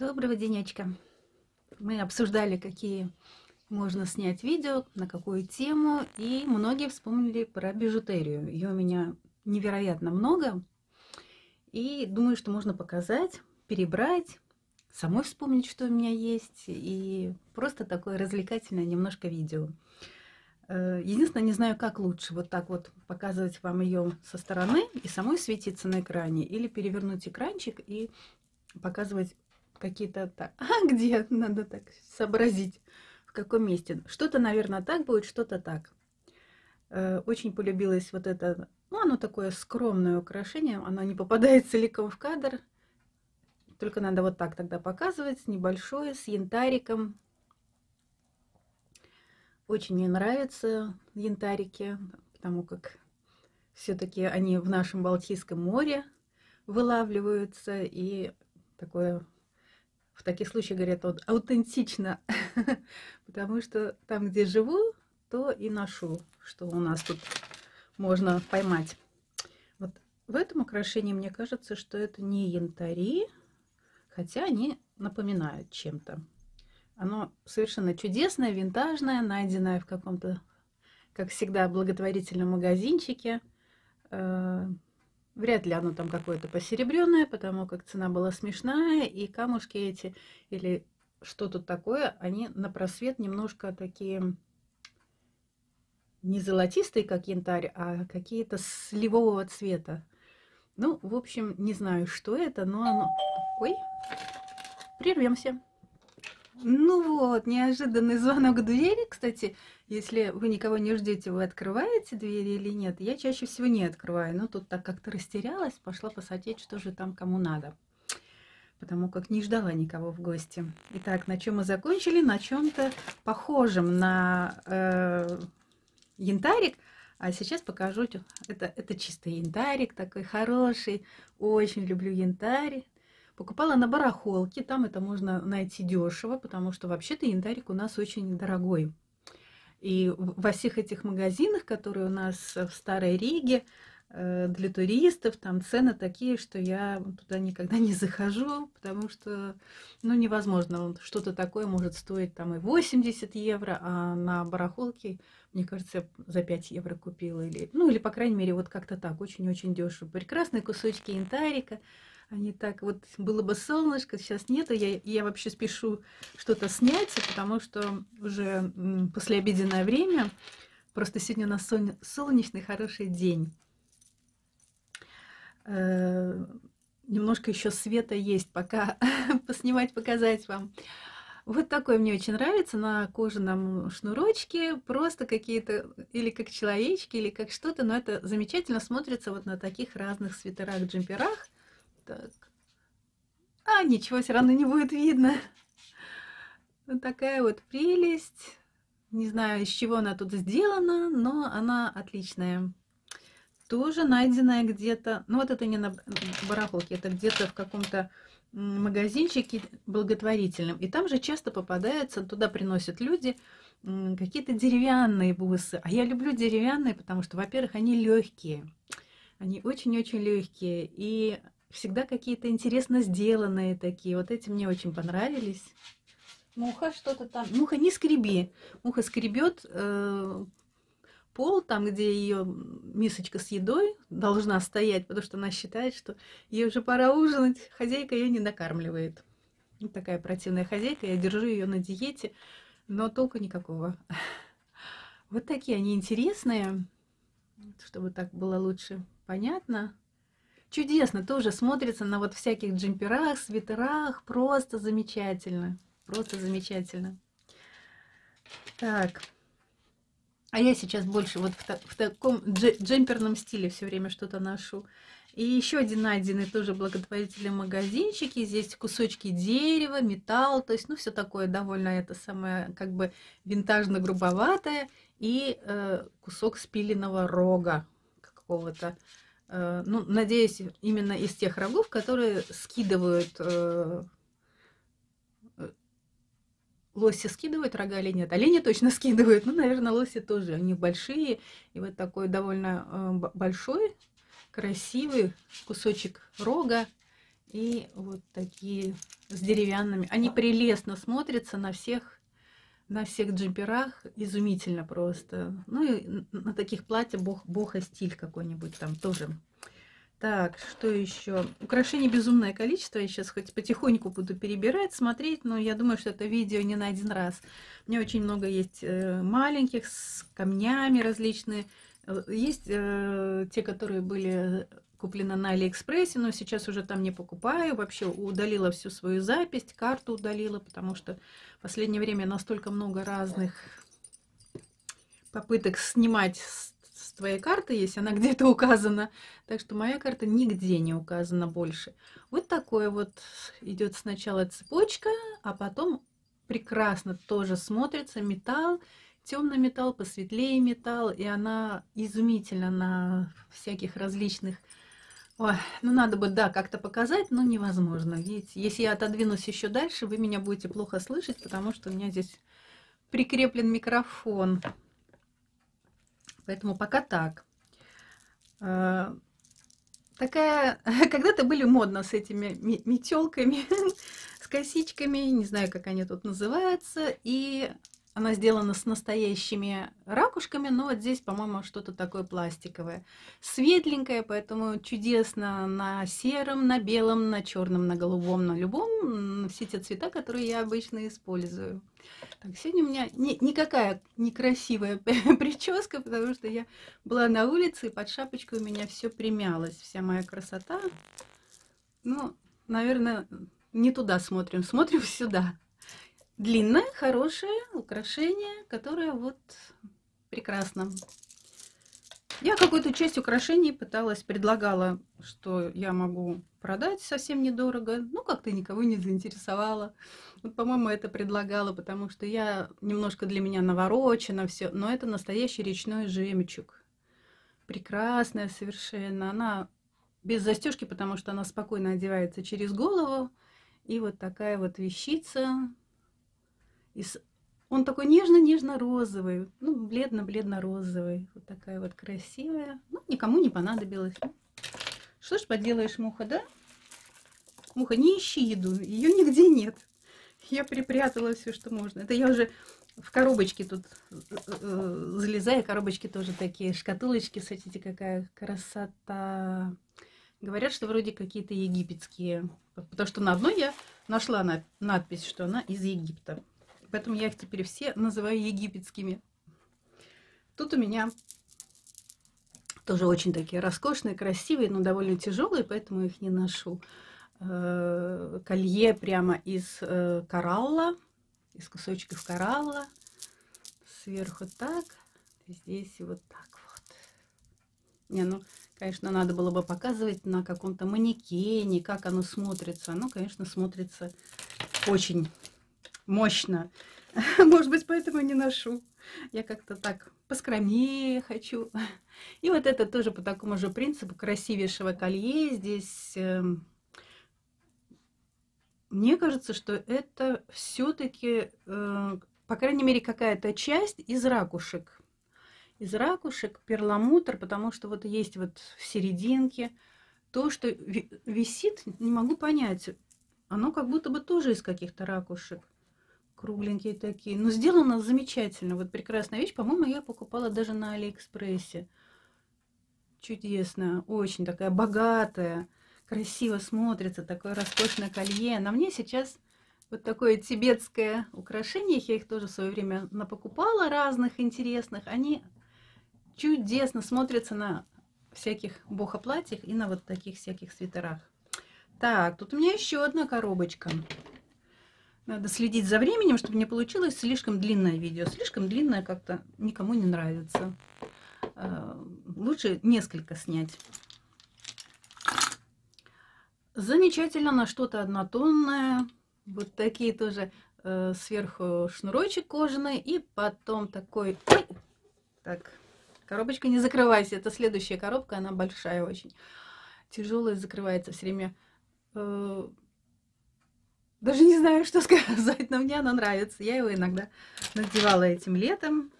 Доброго денечка. Мы обсуждали, какие можно снять видео, на какую тему, и многие вспомнили про бижутерию. Ее у меня невероятно много, и думаю, что можно показать, перебрать, самой вспомнить, что у меня есть, и просто такое развлекательное немножко видео. Э, единственное, не знаю, как лучше, вот так вот показывать вам ее со стороны и самой светиться на экране, или перевернуть экранчик и показывать какие-то так. А где надо так сообразить, в каком месте? Что-то, наверное, так будет, что-то так. Э, очень полюбилось вот это, ну, оно такое скромное украшение, оно не попадает целиком в кадр, только надо вот так тогда показывать, небольшое, с янтариком. Очень мне нравятся янтарики, потому как все-таки они в нашем Балтийском море вылавливаются, и такое в таких случаях говорят вот, аутентично, потому что там, где живу, то и ношу, что у нас тут можно поймать. Вот в этом украшении мне кажется, что это не янтари, хотя они напоминают чем-то. Оно совершенно чудесное, винтажное, найденное в каком-то, как всегда, благотворительном магазинчике. Вряд ли оно там какое-то посеребренное, потому как цена была смешная, и камушки эти или что тут такое, они на просвет немножко такие не золотистые, как янтарь, а какие-то сливового цвета. Ну, в общем, не знаю, что это, но оно... Ой, прервемся. Ну вот, неожиданный звонок в двери. Кстати, если вы никого не ждете, вы открываете двери или нет? Я чаще всего не открываю. Но тут так как-то растерялась, пошла посмотреть, что же там кому надо. Потому как не ждала никого в гости. Итак, на чем мы закончили? На чем-то похожем на э, янтарик. А сейчас покажу. Это, это чистый янтарик, такой хороший. Очень люблю янтарь. Покупала на барахолке, там это можно найти дешево, потому что вообще-то янтарик у нас очень дорогой. И во всех этих магазинах, которые у нас в Старой Риге, э, для туристов, там цены такие, что я туда никогда не захожу, потому что, ну, невозможно. Что-то такое может стоить там и 80 евро, а на барахолке, мне кажется, за 5 евро купила. Или, ну, или, по крайней мере, вот как-то так, очень-очень дешево. Прекрасные кусочки янтарика – они так, вот было бы солнышко, сейчас нету. Я, я вообще спешу что-то снять, потому что уже послеобеденное время. Просто сегодня у нас солнечный хороший день. Э, немножко еще света есть, пока поснимать, показать вам. Вот такой мне очень нравится на кожаном шнурочке, просто какие-то, или как человечки, или как что-то, но это замечательно смотрится вот на таких разных свитерах, джемперах. Так. А, ничего все равно не будет видно. Вот такая вот прелесть. Не знаю, из чего она тут сделана, но она отличная. Тоже найденная где-то, ну вот это не на барахолке, это где-то в каком-то магазинчике благотворительном. И там же часто попадаются, туда приносят люди какие-то деревянные бусы. А я люблю деревянные, потому что, во-первых, они легкие. Они очень-очень легкие. И всегда какие-то интересно сделанные такие. Вот эти мне очень понравились. Муха что-то там. Муха не скреби. Муха скребет э, пол, там, где ее мисочка с едой должна стоять, потому что она считает, что ей уже пора ужинать. Хозяйка ее не накармливает. Вот такая противная хозяйка. Я держу ее на диете, но толку никакого. Вот такие они интересные, чтобы так было лучше понятно. Чудесно тоже смотрится на вот всяких джемперах, свитерах. Просто замечательно. Просто замечательно. Так. А я сейчас больше вот в, та в таком джемперном стиле все время что-то ношу. И еще один найденный тоже благотворительный магазинчики. Здесь кусочки дерева, металл, то есть, ну, все такое довольно это самое, как бы винтажно-грубоватое. И э, кусок спиленного рога какого-то. Э, ну, надеюсь, именно из тех рогов, которые скидывают э, э, лоси скидывают рога или нет? Олени точно скидывают. Ну, наверное, лоси тоже. Они большие. И вот такой довольно большой, красивый кусочек рога. И вот такие с деревянными. Они прелестно смотрятся на всех на всех джемперах изумительно просто. Ну и на таких платьях бог, бога стиль какой-нибудь там тоже. Так, что еще? Украшений безумное количество. Я сейчас хоть потихоньку буду перебирать, смотреть, но я думаю, что это видео не на один раз. У меня очень много есть э, маленьких с камнями различные. Э, есть э, те, которые были куплены на Алиэкспрессе, но сейчас уже там не покупаю. Вообще удалила всю свою запись, карту удалила, потому что в последнее время настолько много разных попыток снимать с, с твоей карты, если она где-то указана. Так что моя карта нигде не указана больше. Вот такое вот идет сначала цепочка, а потом прекрасно тоже смотрится металл, темный металл, посветлее металл, и она изумительно на всяких различных Ой, ну надо бы, да, как-то показать, но невозможно. Видите, если я отодвинусь еще дальше, вы меня будете плохо слышать, потому что у меня здесь прикреплен микрофон. Поэтому пока так. А, такая, когда-то были модно с этими метелками, с косичками, не знаю, как они тут называются, и она сделана с настоящими ракушками, но вот здесь, по-моему, что-то такое пластиковое. Светленькое, поэтому чудесно на сером, на белом, на черном, на голубом, на любом. Все те цвета, которые я обычно использую. Так, сегодня у меня ни, никакая некрасивая прическа, потому что я была на улице, и под шапочкой у меня все примялось. Вся моя красота. Ну, наверное, не туда смотрим, смотрим сюда длинное, хорошее украшение, которое вот прекрасно. Я какую-то часть украшений пыталась, предлагала, что я могу продать совсем недорого. Ну, как-то никого не заинтересовало. Вот, по-моему, это предлагала, потому что я немножко для меня наворочена все, но это настоящий речной жемчуг. Прекрасная совершенно. Она без застежки, потому что она спокойно одевается через голову. И вот такая вот вещица и. Он такой нежно-нежно-розовый, ну, бледно-бледно-розовый. Вот такая вот красивая. Ну, никому не понадобилось. Что ж поделаешь, муха, да? Муха, не ищи еду, ее нигде нет. Я припрятала все, что можно. Это я уже в коробочке тут э, э, залезаю. Коробочки тоже такие, шкатулочки, смотрите, какая красота. Говорят, что вроде какие-то египетские. Потому что на одной я нашла надпись, что она из Египта. Поэтому я их теперь все называю египетскими. Тут у меня тоже очень такие роскошные, красивые, но довольно тяжелые, поэтому их не ношу. Э, колье прямо из э, коралла, из кусочков коралла. Сверху так, здесь вот так вот. Не, ну, конечно, надо было бы показывать на каком-то манекене, как оно смотрится. Оно, конечно, смотрится очень мощно. Может быть, поэтому не ношу. Я как-то так поскромнее хочу. И вот это тоже по такому же принципу красивейшего колье. Здесь э, мне кажется, что это все-таки, э, по крайней мере, какая-то часть из ракушек. Из ракушек перламутр, потому что вот есть вот в серединке то, что висит, не могу понять. Оно как будто бы тоже из каких-то ракушек кругленькие такие. Но сделано замечательно. Вот прекрасная вещь. По-моему, я покупала даже на Алиэкспрессе. Чудесная, очень такая богатая, красиво смотрится, такое роскошное колье. На мне сейчас вот такое тибетское украшение. Я их тоже в свое время напокупала разных интересных. Они чудесно смотрятся на всяких бохоплатьях и на вот таких всяких свитерах. Так, тут у меня еще одна коробочка. Надо следить за временем, чтобы не получилось слишком длинное видео. Слишком длинное как-то никому не нравится. А, лучше несколько снять. Замечательно на что-то однотонное. Вот такие тоже э, сверху шнурочек кожаный. И потом такой... Ой! Так, коробочка не закрывайся. Это следующая коробка, она большая очень. Тяжелая, закрывается все время. Даже не знаю, что сказать, но мне она нравится. Я его иногда надевала этим летом.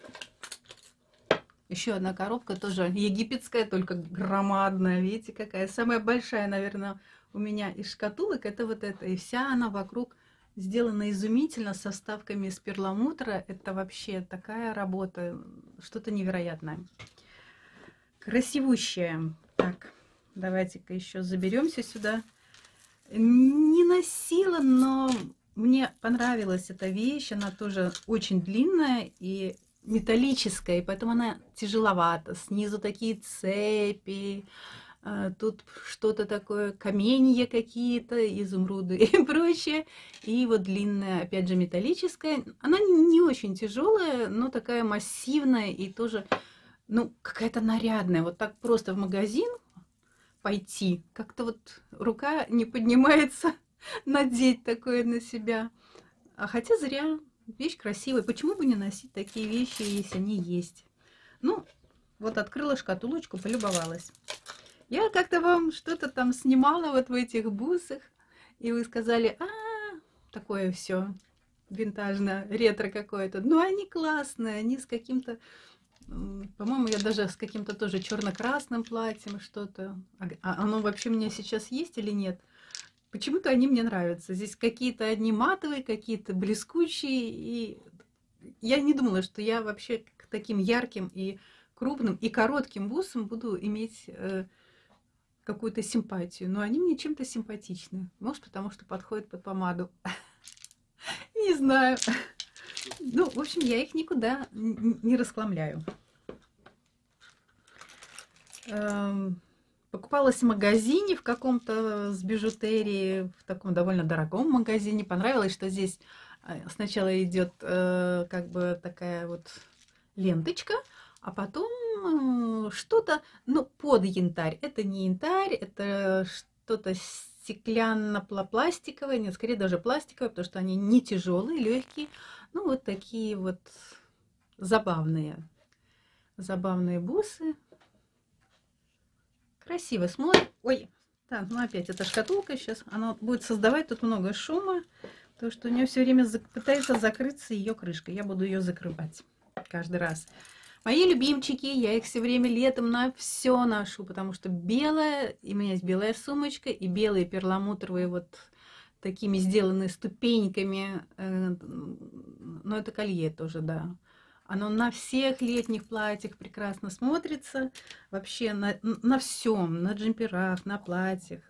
Еще одна коробка, тоже египетская, только громадная. Видите, какая? Самая большая, наверное, у меня из шкатулок, это вот это. И вся она вокруг сделана изумительно, со вставками из перламутра. Это вообще такая работа, что-то невероятное. Красивущая. Так, давайте-ка еще заберемся сюда. Не носила, но мне понравилась эта вещь. Она тоже очень длинная и металлическая, и поэтому она тяжеловата. Снизу такие цепи, а, тут что-то такое, каменья какие-то, изумруды и прочее. И вот длинная, опять же, металлическая. Она не очень тяжелая, но такая массивная и тоже, ну, какая-то нарядная. Вот так просто в магазин пойти, как-то вот рука не поднимается надеть такое на себя. А хотя зря, вещь красивая. Почему бы не носить такие вещи, если они есть? Ну, вот открыла шкатулочку, полюбовалась. Я как-то вам что-то там снимала вот в этих бусах, и вы сказали, а, такое все винтажно, ретро какое-то. Ну, они классные, они с каким-то, по-моему, я даже с каким-то тоже черно-красным платьем что-то. А, а оно вообще у меня сейчас есть или нет? Почему-то они мне нравятся. Здесь какие-то одни матовые, какие-то блескучие. И я не думала, что я вообще к таким ярким и крупным и коротким бусам буду иметь э, какую-то симпатию, но они мне чем-то симпатичны. Может, потому что подходят под помаду. Не знаю. Ну, в общем, я их никуда не расхламляю. Эм, покупалась в магазине в каком-то с бижутерии, в таком довольно дорогом магазине. Понравилось, что здесь э, сначала идет э, как бы такая вот ленточка, а потом что-то, ну, под янтарь. Это не янтарь, это что-то стеклянно-пластиковое, нет, скорее даже пластиковое, потому что они не тяжелые, легкие. Ну, вот такие вот забавные, забавные бусы. Красиво смотрит. Ой, так, ну опять эта шкатулка сейчас, она будет создавать тут много шума, потому что у нее все время пытается закрыться ее крышка. Я буду ее закрывать каждый раз. Мои любимчики, я их все время летом на все ношу, потому что белая, и у меня есть белая сумочка, и белые перламутровые вот такими сделанные ступеньками, э, но это колье тоже, да. Оно на всех летних платьях прекрасно смотрится, вообще на, на всем, на джемперах, на платьях,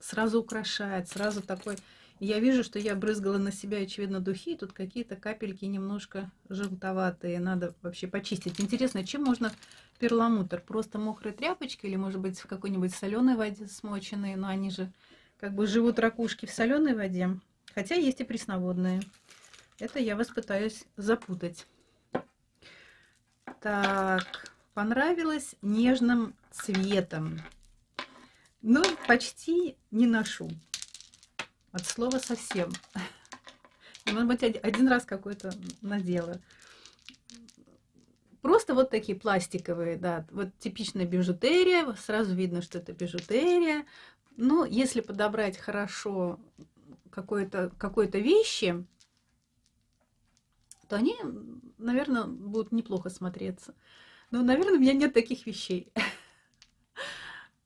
сразу украшает, сразу такой я вижу, что я брызгала на себя, очевидно, духи. Тут какие-то капельки немножко желтоватые. Надо вообще почистить. Интересно, чем можно перламутр? Просто мокрой тряпочкой или, может быть, в какой-нибудь соленой воде смоченные? Но они же как бы живут ракушки в соленой воде. Хотя есть и пресноводные. Это я вас пытаюсь запутать. Так, понравилось нежным цветом. Ну, почти не ношу. От слова совсем. Может быть, один раз какой-то надела. Просто вот такие пластиковые, да, вот типичная бижутерия, сразу видно, что это бижутерия. Но если подобрать хорошо какой-то какой вещи, то они, наверное, будут неплохо смотреться. Но, наверное, у меня нет таких вещей.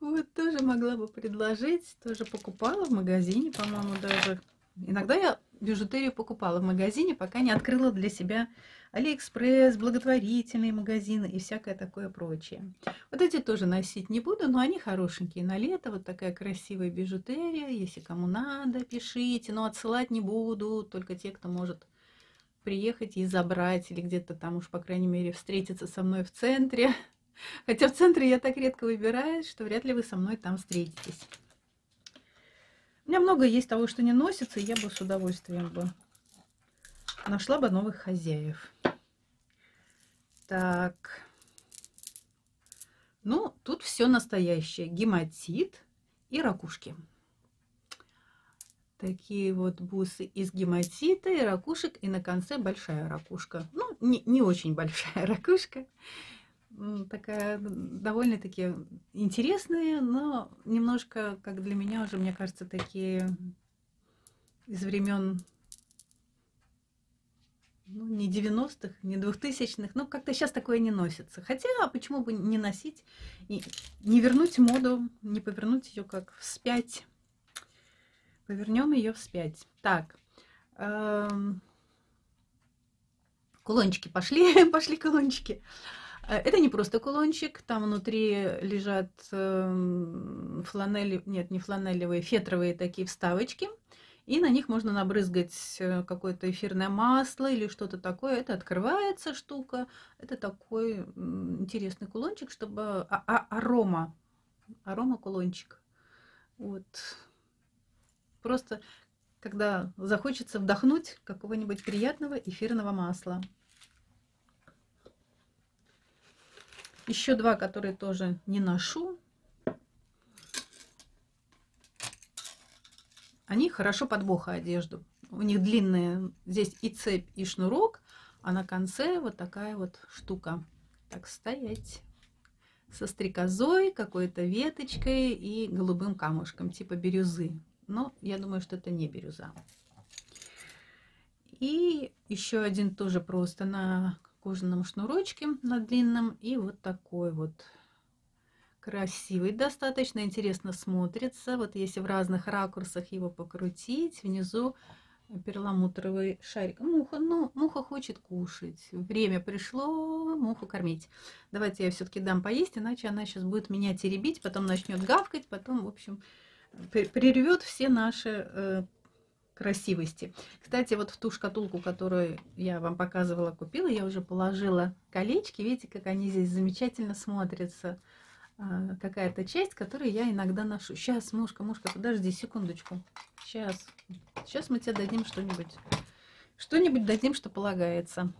Вот тоже могла бы предложить, тоже покупала в магазине, по-моему, даже. Иногда я бижутерию покупала в магазине, пока не открыла для себя Алиэкспресс, благотворительные магазины и всякое такое прочее. Вот эти тоже носить не буду, но они хорошенькие на лето. Вот такая красивая бижутерия. Если кому надо, пишите. Но отсылать не буду, только те, кто может приехать и забрать, или где-то там уж, по крайней мере, встретиться со мной в центре. Хотя в центре я так редко выбираюсь, что вряд ли вы со мной там встретитесь. У меня много есть того, что не носится, и я бы с удовольствием бы нашла бы новых хозяев. Так. Ну, тут все настоящее. Гематит и ракушки. Такие вот бусы из гематита и ракушек. И на конце большая ракушка. Ну, не, не очень большая ракушка такая довольно-таки интересная, но немножко, как для меня уже, мне кажется, такие из времен ну, не 90-х, не 2000-х, ну, как-то сейчас такое не носится. Хотя, а почему бы не носить и не вернуть моду, не повернуть ее как вспять. повернем ее вспять. Так, эм, кулончики пошли, пошли кулончики. Э, это не просто кулончик, там внутри лежат эм, фланели, нет, не фланелевые, фетровые такие вставочки, и на них можно набрызгать э, какое-то эфирное масло или что-то такое. Это открывается штука. Это такой интересный кулончик, чтобы а -а арома, арома кулончик. Вот. Просто когда захочется вдохнуть какого-нибудь приятного эфирного масла. Еще два, которые тоже не ношу. Они хорошо под бохо одежду. У них длинные, здесь и цепь, и шнурок, а на конце вот такая вот штука. Так стоять. Со стрекозой, какой-то веточкой и голубым камушком, типа бирюзы. Но я думаю, что это не бирюза. И еще один тоже просто на кожаном шнурочке на длинном. И вот такой вот красивый достаточно, интересно смотрится. Вот если в разных ракурсах его покрутить, внизу перламутровый шарик. Муха, ну, муха хочет кушать. Время пришло муху кормить. Давайте я все-таки дам поесть, иначе она сейчас будет меня теребить, потом начнет гавкать, потом, в общем, прервет все наши э, красивости. Кстати, вот в ту шкатулку, которую я вам показывала, купила, я уже положила колечки. Видите, как они здесь замечательно смотрятся. А, какая-то часть, которую я иногда ношу. Сейчас, мушка, мушка, подожди секундочку. Сейчас. Сейчас мы тебе дадим что-нибудь. Что-нибудь дадим, что полагается.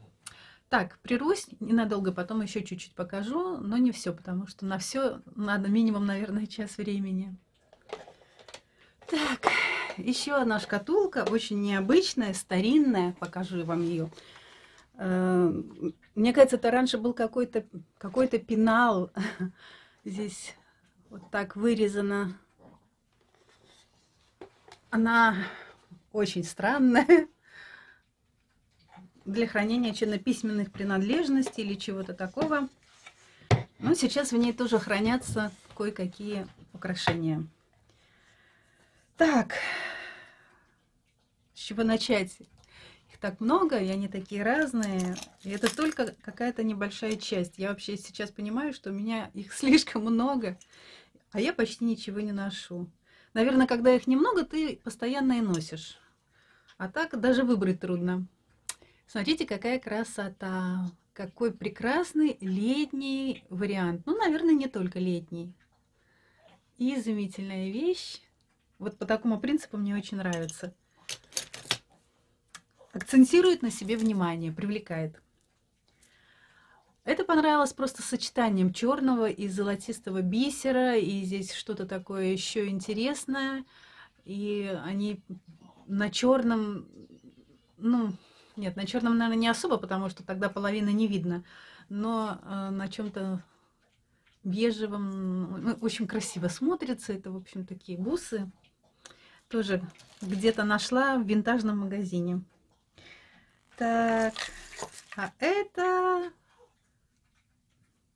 Так, прервусь ненадолго, потом еще чуть-чуть покажу, но не все, потому что на все надо минимум, наверное, час времени. Так, еще одна шкатулка, очень необычная, старинная. Покажу вам ее. Э, мне кажется, это раньше был какой-то какой, -то, пенал. Здесь вот так вырезана. Она очень странная. Для хранения чинописьменных принадлежностей или чего-то такого. Но сейчас в ней тоже хранятся кое-какие украшения. Так, с чего начать? Так много, и они такие разные. И это только какая-то небольшая часть. Я вообще сейчас понимаю, что у меня их слишком много, а я почти ничего не ношу. Наверное, когда их немного, ты постоянно и носишь. А так даже выбрать трудно. Смотрите, какая красота. Какой прекрасный летний вариант. Ну, наверное, не только летний. Изумительная вещь. Вот по такому принципу мне очень нравится. Акцентирует на себе внимание, привлекает. Это понравилось просто сочетанием черного и золотистого бисера, и здесь что-то такое еще интересное. И они на черном, ну, нет, на черном, наверное, не особо, потому что тогда половина не видно, но э, на чем-то бежевом, ну, очень красиво смотрится. Это, в общем, такие бусы. Тоже где-то нашла в винтажном магазине. Так, а это...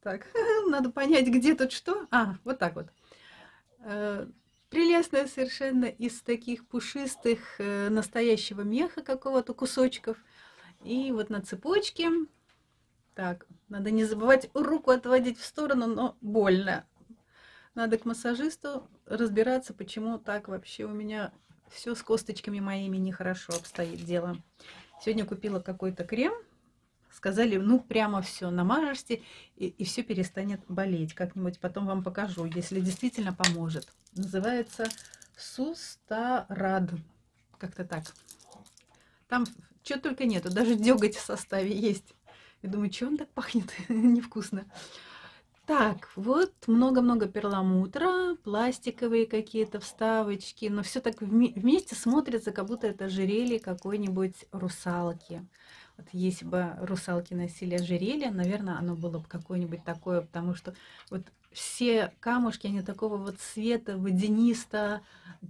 Так, надо понять, где тут что. А, вот так вот. Э, прелестная совершенно из таких пушистых э, настоящего меха какого-то кусочков. И вот на цепочке. Так, надо не забывать руку отводить в сторону, но больно. Надо к массажисту разбираться, почему так вообще у меня все с косточками моими нехорошо обстоит дело. Сегодня купила какой-то крем. Сказали, ну прямо все намажешься, и, и все перестанет болеть. Как-нибудь потом вам покажу, если действительно поможет. Называется Сустарад. Как-то так. Там чего только нету, даже деготь в составе есть. Я думаю, что он так пахнет? Невкусно. Так, вот много-много перламутра, пластиковые какие-то вставочки, но все так вместе смотрится, как будто это ожерелье какой-нибудь русалки. Вот если бы русалки носили ожерелье, наверное, оно было бы какое-нибудь такое, потому что вот все камушки, они такого вот цвета, водянисто,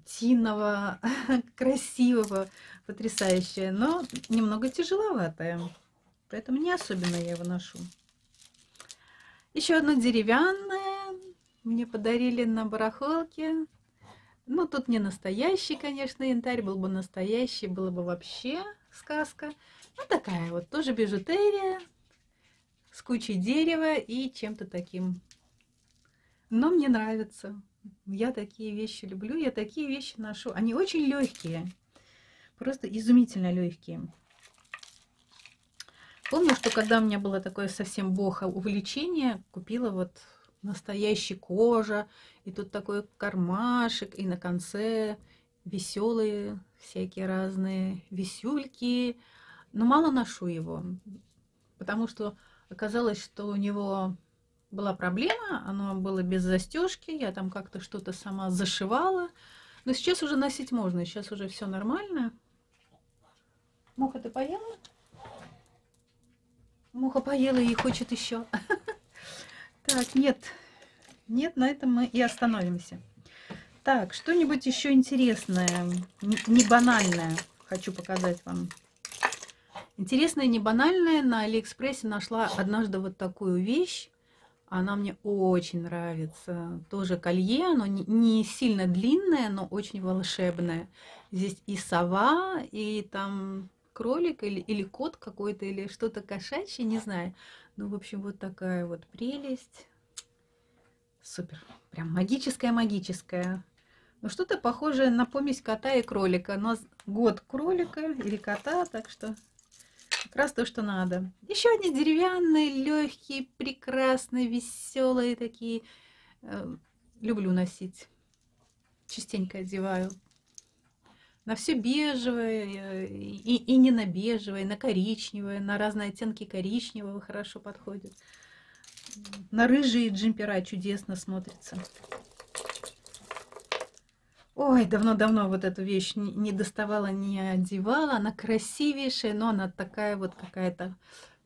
тиного, красивого, потрясающее, но немного тяжеловатое. Поэтому не особенно я его ношу. Еще одно деревянное мне подарили на барахолке. Ну, тут не настоящий, конечно, янтарь. Был бы настоящий, было бы вообще сказка. Ну, такая вот тоже бижутерия с кучей дерева и чем-то таким. Но мне нравится. Я такие вещи люблю, я такие вещи ношу. Они очень легкие, просто изумительно легкие. Помню, что когда у меня было такое совсем бога увлечение, купила вот настоящий кожа, и тут такой кармашек, и на конце веселые всякие разные висюльки. Но мало ношу его, потому что оказалось, что у него была проблема, оно было без застежки, я там как-то что-то сама зашивала. Но сейчас уже носить можно, сейчас уже все нормально. Муха, ты поела? Муха поела и хочет еще. Так, нет, нет, на этом мы и остановимся. Так, что-нибудь еще интересное, не банальное хочу показать вам. Интересное, не банальное, на Алиэкспрессе нашла однажды вот такую вещь. Она мне очень нравится. Тоже колье, оно не сильно длинное, но очень волшебное. Здесь и сова, и там кролик, или, или кот какой-то, или что-то кошачье, не знаю. Ну, в общем, вот такая вот прелесть. Супер. Прям магическая-магическая. Ну, что-то похожее на помесь кота и кролика. Но год кролика или кота, так что как раз то, что надо. Еще одни деревянные, легкие, прекрасные, веселые такие. Э, люблю носить. Частенько одеваю. На все бежевое и, и не на бежевое, на коричневое, на разные оттенки коричневого хорошо подходит. На рыжие джемпера чудесно смотрится. Ой, давно-давно вот эту вещь не доставала, не одевала. Она красивейшая, но она такая вот какая-то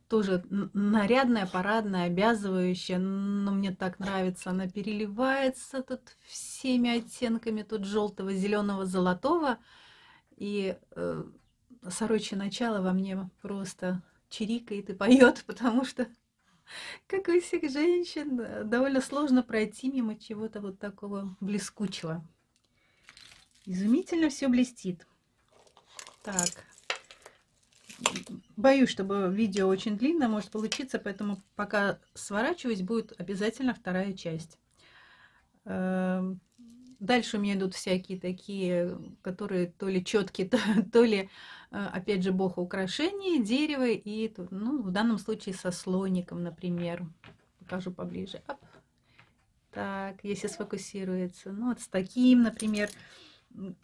тоже нарядная, парадная, обязывающая. Но мне так нравится. Она переливается тут всеми оттенками тут желтого, зеленого, золотого. И э, сорочье начало во мне просто чирикает и поет, потому что, как у всех женщин, довольно сложно пройти мимо чего-то вот такого блескучего. Изумительно все блестит. Так. Боюсь, чтобы видео очень длинное может получиться, поэтому пока сворачиваюсь, будет обязательно вторая часть. Дальше у меня идут всякие такие, которые то ли четкие, то, то ли, э, опять же, бога украшения, дерево и, ну, в данном случае со слоником, например. Покажу поближе. Оп. Так, если сфокусируется. Ну, вот с таким, например.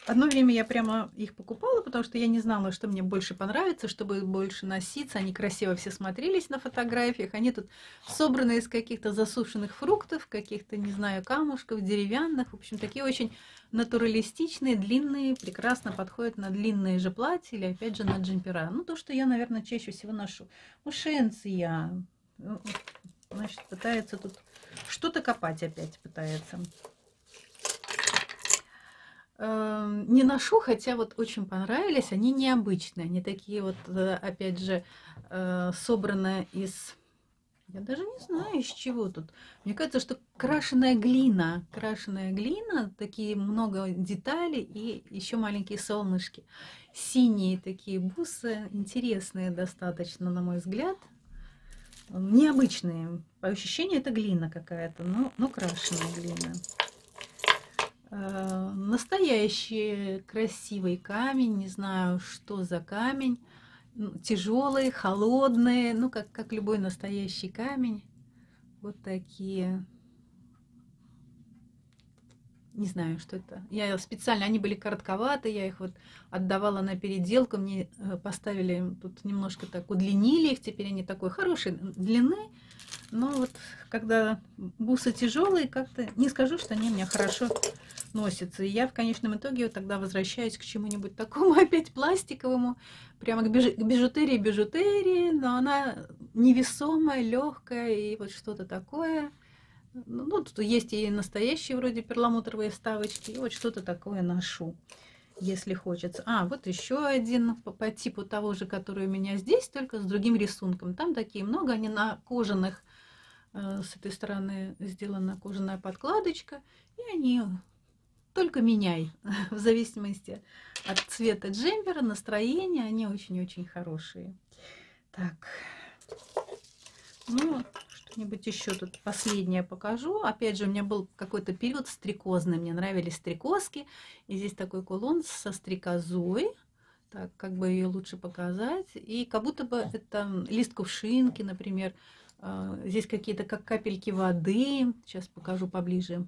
Одно время я прямо их покупала, потому что я не знала, что мне больше понравится, чтобы больше носиться. Они красиво все смотрелись на фотографиях. Они тут собраны из каких-то засушенных фруктов, каких-то, не знаю, камушков, деревянных. В общем, такие очень натуралистичные, длинные, прекрасно подходят на длинные же платья или, опять же, на джемпера. Ну, то, что я, наверное, чаще всего ношу. Ушенция. Ну, значит, пытается тут что-то копать опять пытается. Эм, не ношу, хотя вот очень понравились. Они необычные, они такие вот, э, опять же, э, собраны из... Я даже не знаю, из чего тут. Мне кажется, что крашеная глина. Крашеная глина, такие много деталей и еще маленькие солнышки. Синие такие бусы, интересные достаточно, на мой взгляд. Необычные. По ощущению, это глина какая-то, но, но крашеная глина. Э, настоящий красивый камень, не знаю, что за камень, тяжелый, холодный, ну, как, как любой настоящий камень. Вот такие. Не знаю, что это. Я специально, они были коротковаты, я их вот отдавала на переделку, мне э, поставили, тут немножко так удлинили их, теперь они такой хорошей длины, но вот когда бусы тяжелые, как-то не скажу, что они у меня хорошо носятся. И я в конечном итоге тогда возвращаюсь к чему-нибудь такому опять пластиковому, прямо к, бижу, к бижутерии бижутерии, но она невесомая, легкая и вот что-то такое. Ну, ну, тут есть и настоящие вроде перламутровые вставочки, и вот что-то такое ношу, если хочется. А, вот еще один по, по типу того же, который у меня здесь, только с другим рисунком. Там такие много, они на кожаных Э, с этой стороны сделана кожаная подкладочка, и они только меняй, в зависимости от цвета джемпера, настроения, они очень-очень хорошие. Так, ну, что-нибудь еще тут последнее покажу. Опять же, у меня был какой-то период стрекозный, мне нравились стрекозки. И здесь такой кулон со стрекозой. Так, как бы ее лучше показать. И как будто бы это лист кувшинки, например. А, здесь какие-то как капельки воды. Сейчас покажу поближе.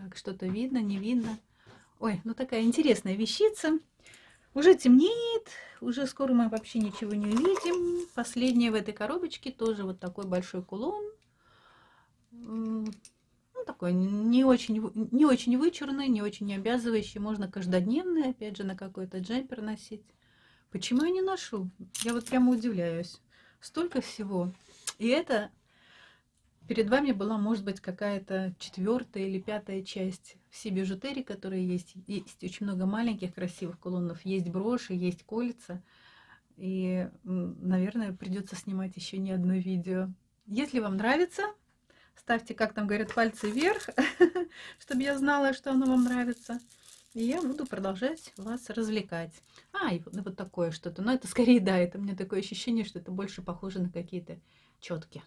Так, что-то видно, не видно. Ой, ну такая интересная вещица. Уже темнеет, уже скоро мы вообще ничего не увидим. Последнее в этой коробочке тоже вот такой большой кулон. Ну, такой не очень, не очень вычурный, не очень обязывающий. Можно каждодневный, опять же, на какой-то джемпер носить. Почему я не ношу? Я вот прямо удивляюсь. Столько всего. И это перед вами была, может быть, какая-то четвертая или пятая часть. Все бижутерии, которые есть, есть очень много маленьких красивых кулонов, есть броши, есть кольца. И, наверное, придется снимать еще не одно видео. Если вам нравится, ставьте, как там говорят, пальцы вверх, чтобы я знала, что оно вам нравится. И я буду продолжать вас развлекать. А, и вот такое что-то. Но это скорее, да, это мне такое ощущение, что это больше похоже на какие-то четки.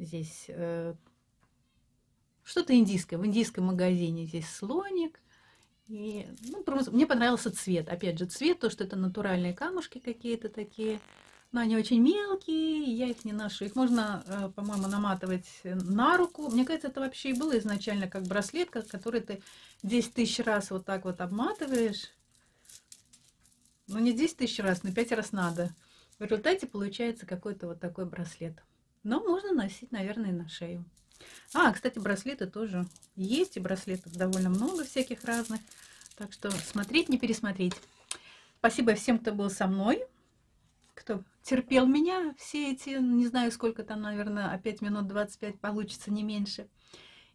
Здесь э, что-то индийское. В индийском магазине здесь слоник. И, ну, просто, мне понравился цвет. Опять же, цвет, то, что это натуральные камушки какие-то такие. Но они очень мелкие, я их не ношу. Их можно, э, по-моему, наматывать на руку. Мне кажется, это вообще и было изначально как браслет, который ты 10 тысяч раз вот так вот обматываешь. Ну, не 10 тысяч раз, но 5 раз надо. В результате получается какой-то вот такой браслет. Но можно носить, наверное, на шею. А, кстати, браслеты тоже есть, и браслетов довольно много всяких разных. Так что смотреть, не пересмотреть. Спасибо всем, кто был со мной, кто терпел меня все эти, не знаю, сколько там, наверное, опять минут 25 получится, не меньше.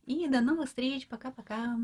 И до новых встреч. Пока-пока.